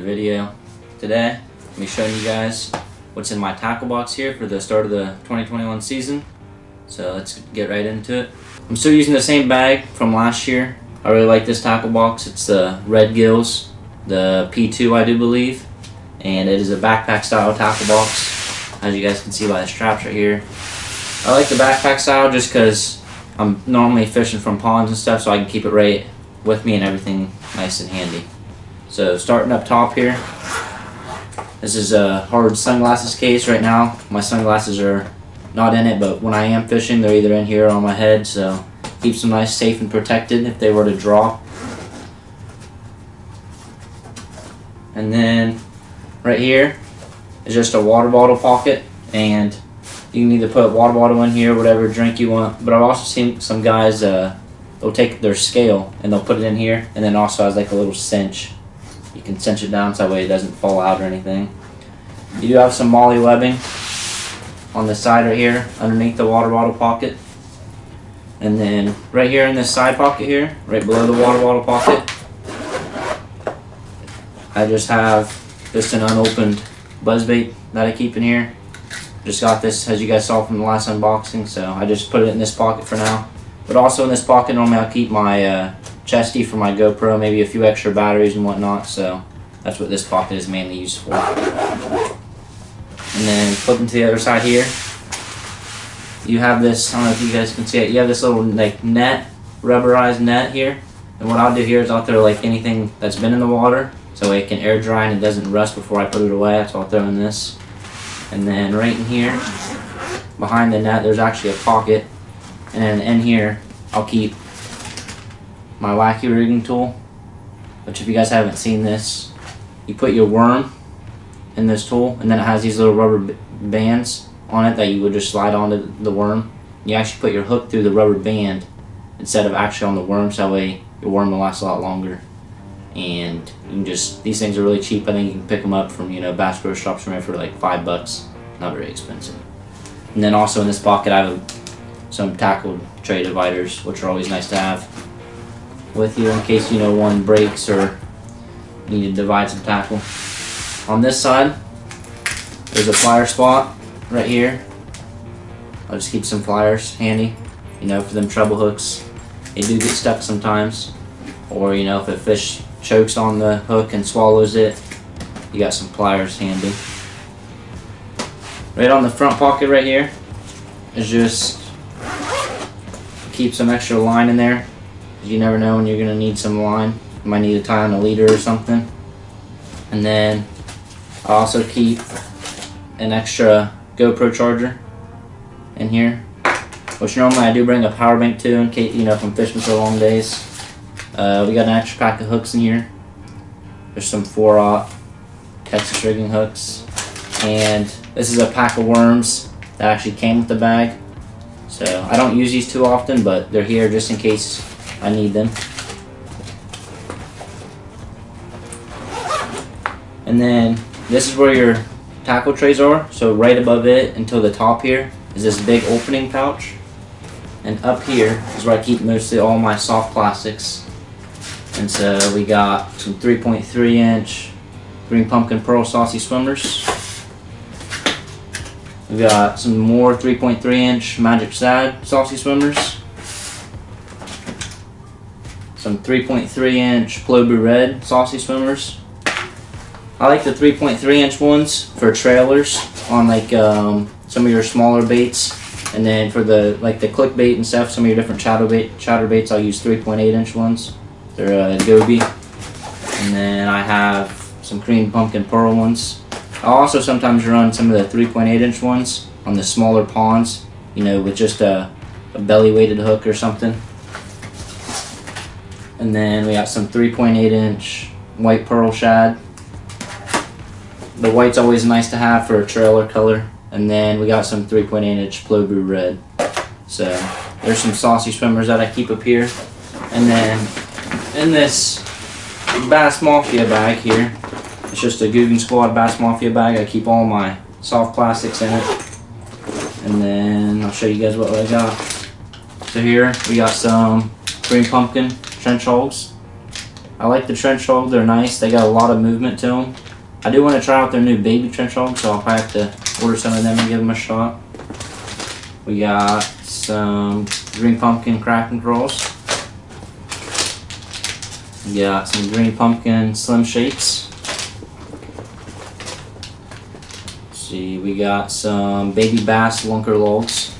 video. Today, I'm showing you guys what's in my tackle box here for the start of the 2021 season. So let's get right into it. I'm still using the same bag from last year. I really like this tackle box. It's the Red Gills, the P2 I do believe. And it is a backpack style tackle box. As you guys can see by the straps right here. I like the backpack style just because I'm normally fishing from ponds and stuff so I can keep it right with me and everything nice and handy. So starting up top here, this is a hard sunglasses case right now. My sunglasses are not in it, but when I am fishing, they're either in here or on my head, so keeps them nice, safe, and protected if they were to drop. And then right here is just a water bottle pocket, and you can either put water bottle in here, whatever drink you want. But I've also seen some guys, uh, they'll take their scale and they'll put it in here, and then also has like a little cinch you can cinch it down so that way it doesn't fall out or anything. You do have some MOLLE webbing on the side right here underneath the water bottle pocket. And then right here in this side pocket here, right below the water bottle pocket, I just have just an unopened buzzbait that I keep in here. Just got this as you guys saw from the last unboxing, so I just put it in this pocket for now. But also in this pocket normally I'll keep my uh, chesty for my GoPro, maybe a few extra batteries and whatnot, so that's what this pocket is mainly used for. And then flipping to the other side here, you have this, I don't know if you guys can see it, you have this little like net, rubberized net here. And what I'll do here is I'll throw like anything that's been in the water, so it can air dry and it doesn't rust before I put it away, that's why I'll throw in this. And then right in here, behind the net, there's actually a pocket. And then in here, I'll keep my wacky rigging tool. Which if you guys haven't seen this, you put your worm in this tool and then it has these little rubber bands on it that you would just slide onto the worm. You actually put your hook through the rubber band instead of actually on the worm so that way your worm will last a lot longer. And you can just, these things are really cheap. I think you can pick them up from, you know, Bass Pro Shops for like five bucks. Not very expensive. And then also in this pocket I have some tackle tray dividers, which are always nice to have with you in case you know one breaks or you need to divide some tackle. On this side, there's a flyer spot right here. I'll just keep some flyers handy, you know, for them treble hooks. They do get stuck sometimes. Or, you know, if a fish chokes on the hook and swallows it, you got some pliers handy. Right on the front pocket right here is just keep some extra line in there you never know when you're going to need some line. You might need to tie on a leader or something. And then I also keep an extra GoPro charger in here. Which normally I do bring a power bank too in case, you know, if I'm fishing for long days. Uh, we got an extra pack of hooks in here. There's some 4-aught Texas rigging hooks. And this is a pack of worms that actually came with the bag. So I don't use these too often, but they're here just in case I need them. And then this is where your tackle trays are. So right above it until the top here is this big opening pouch. And up here is where I keep mostly all my soft plastics. And so we got some 3.3 inch green pumpkin pearl saucy swimmers. We got some more 3.3 inch magic sad saucy swimmers some 3.3 inch Blue Red saucy swimmers. I like the 3.3 inch ones for trailers on like um, some of your smaller baits. And then for the like the click bait and stuff, some of your different chatter bait chatter baits, I'll use 3.8 inch ones. They're uh, Goby. And then I have some cream pumpkin pearl ones. I'll also sometimes run some of the 3.8 inch ones on the smaller ponds, you know, with just a, a belly weighted hook or something. And then we got some 3.8 inch white pearl shad. The white's always nice to have for a trailer color. And then we got some 3.8 inch Blue red. So there's some saucy swimmers that I keep up here. And then in this Bass Mafia bag here, it's just a Googan Squad Bass Mafia bag. I keep all my soft plastics in it. And then I'll show you guys what I got. So here we got some green pumpkin trench hogs. I like the trench hog. They're nice. They got a lot of movement to them. I do want to try out their new baby trench hog, so I'll probably have to order some of them and give them a shot. We got some green pumpkin Kraken crawls. We got some green pumpkin slim shakes. Let's see, we got some baby bass lunker logs.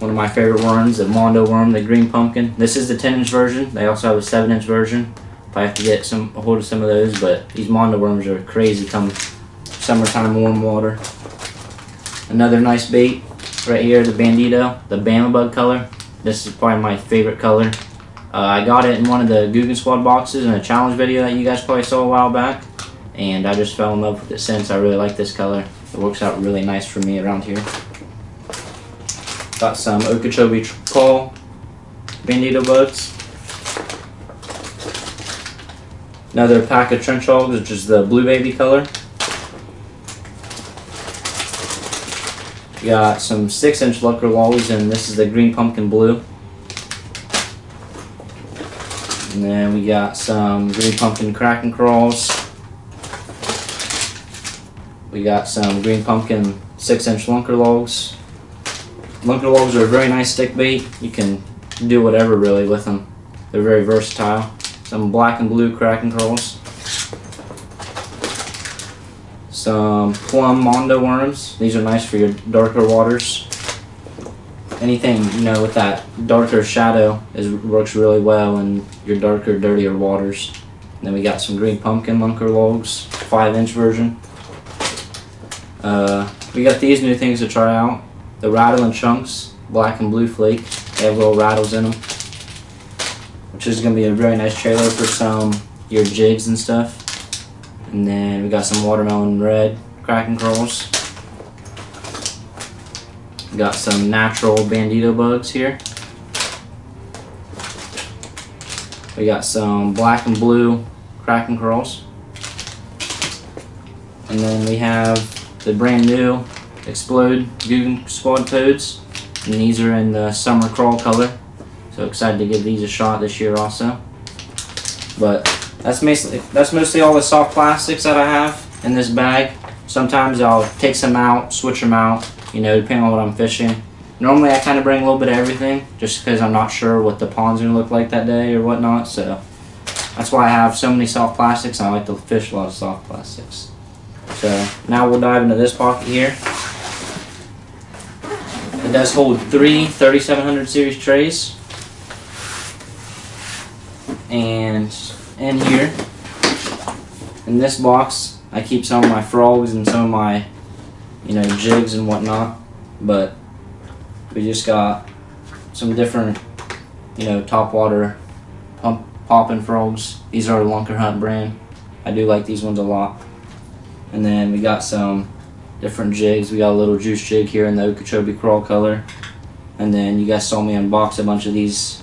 One of my favorite worms, the Mondo worm, the green pumpkin. This is the 10 inch version. They also have a 7 inch version. If I have to get some a hold of some of those, but these Mondo worms are crazy come summertime warm water. Another nice bait right here, the Bandito, the Bama bug color. This is probably my favorite color. Uh, I got it in one of the Googan Squad boxes in a challenge video that you guys probably saw a while back. And I just fell in love with it since. I really like this color. It works out really nice for me around here. Got some Okeechobee Call Bandito bugs. Another pack of trench hogs, which is the blue baby color. Got some six inch Lunker Lollies, and this is the green pumpkin blue. And then we got some green pumpkin Kraken crawls. We got some green pumpkin six inch Lunker logs. Lunker logs are a very nice stick bait. You can do whatever really with them. They're very versatile. Some black and blue Kraken crawls some plum mondo worms. These are nice for your darker waters. Anything you know with that darker shadow is works really well in your darker, dirtier waters. And then we got some green pumpkin lunker logs, five inch version. Uh, we got these new things to try out. The rattle and chunks, black and blue flake. They have little rattles in them, which is gonna be a very nice trailer for some your jigs and stuff. And then we got some watermelon red Kraken crawls. Got some natural bandito bugs here. We got some black and blue Kraken crawls. And then we have the brand new Explode Googan Squad Toads. And these are in the summer crawl color. So excited to give these a shot this year also. But that's mostly that's mostly all the soft plastics that I have in this bag. Sometimes I'll take some out, switch them out, you know, depending on what I'm fishing. Normally I kind of bring a little bit of everything just because I'm not sure what the pond's going to look like that day or whatnot. So that's why I have so many soft plastics. I like to fish a lot of soft plastics. So now we'll dive into this pocket here. It does hold three 3700 series trays. And in here. In this box, I keep some of my frogs and some of my, you know, jigs and whatnot. But we just got some different, you know, top water pump popping frogs. These are Lunker Hunt brand. I do like these ones a lot. And then we got some different jigs. We got a little juice jig here in the Okeechobee crawl color. And then you guys saw me unbox a bunch of these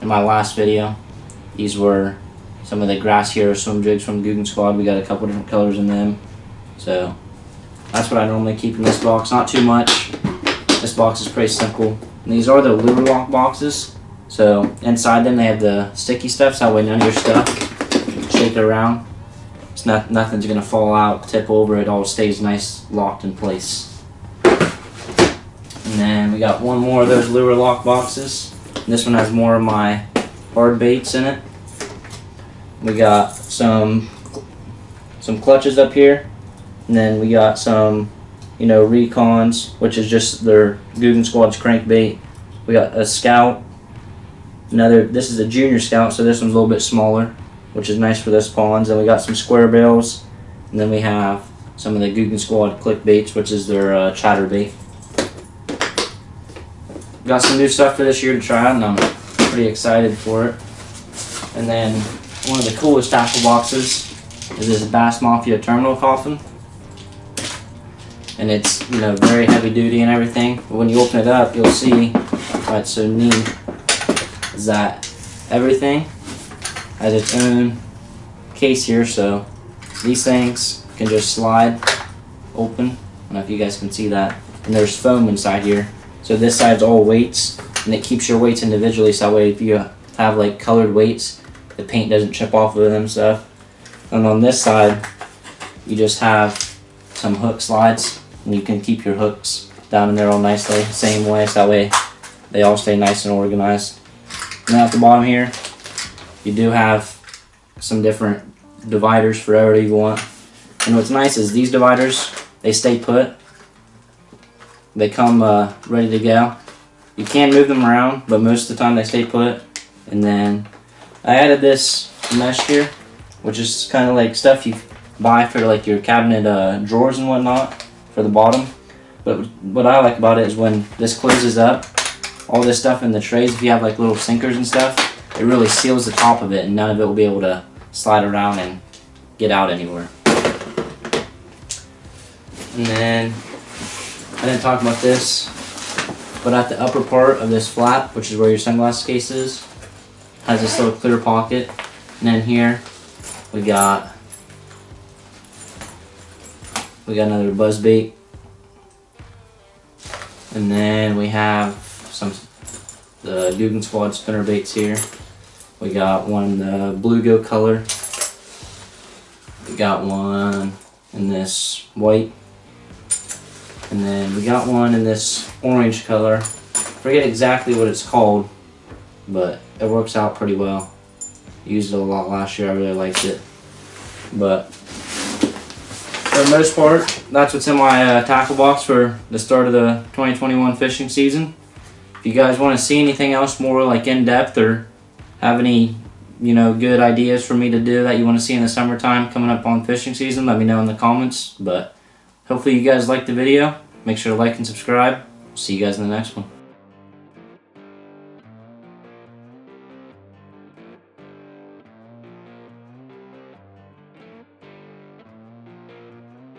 in my last video. These were some of the grass hero swim jigs from Googan Squad. We got a couple different colors in them. So that's what I normally keep in this box. Not too much. This box is pretty simple. And these are the lure lock boxes. So inside them they have the sticky stuff so that way none of your stuff shake it around. It's not nothing's gonna fall out, tip over, it all stays nice locked in place. And then we got one more of those lure lock boxes. And this one has more of my hard baits in it. We got some some clutches up here, and then we got some, you know, recons, which is just their Googan Squad's crankbait. We got a scout. Another. This is a junior scout, so this one's a little bit smaller, which is nice for those pawns. And we got some square bills, and then we have some of the Googan Squad click baits, which is their uh, chatterbait. Got some new stuff for this year to try, out, and I'm pretty excited for it. And then one of the coolest tackle boxes is this Bass Mafia terminal coffin. And it's, you know, very heavy duty and everything. But when you open it up, you'll see why it's so neat is that everything has its own case here. So these things can just slide open. I don't know if you guys can see that. And there's foam inside here. So this side's all weights and it keeps your weights individually so that way if you have like colored weights. The paint doesn't chip off of them stuff. And on this side, you just have some hook slides, and you can keep your hooks down in there all nicely, same way, so that way they all stay nice and organized. Now at the bottom here, you do have some different dividers for whatever you want. And what's nice is these dividers, they stay put. They come uh, ready to go. You can move them around, but most of the time they stay put. And then I added this mesh here, which is kind of like stuff you buy for like your cabinet uh, drawers and whatnot for the bottom. But what I like about it is when this closes up, all this stuff in the trays, if you have like little sinkers and stuff, it really seals the top of it and none of it will be able to slide around and get out anywhere. And then, I didn't talk about this, but at the upper part of this flap, which is where your sunglasses case is, has this little clear pocket. And then here, we got, we got another buzz bait. And then we have some, the Googan Squad spinner baits here. We got one the bluegill color. We got one in this white. And then we got one in this orange color. Forget exactly what it's called, but it works out pretty well. Used it a lot last year, I really liked it. But for the most part, that's what's in my uh, tackle box for the start of the 2021 fishing season. If you guys want to see anything else more like in depth or have any you know good ideas for me to do that you want to see in the summertime coming up on fishing season? Let me know in the comments but hopefully you guys liked the video. Make sure to like and subscribe. See you guys in the next one